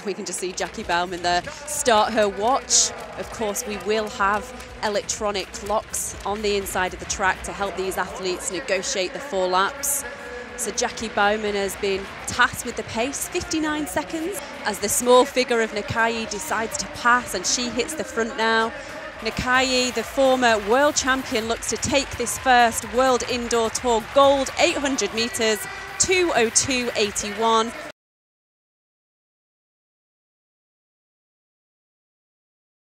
we can just see Jackie Baumann there start her watch. Of course, we will have electronic clocks on the inside of the track to help these athletes negotiate the four laps. So Jackie Baumann has been tasked with the pace, 59 seconds, as the small figure of Nakaayi decides to pass and she hits the front now. Nakaayi, the former world champion, looks to take this first World Indoor Tour Gold 800 metres, 202.81.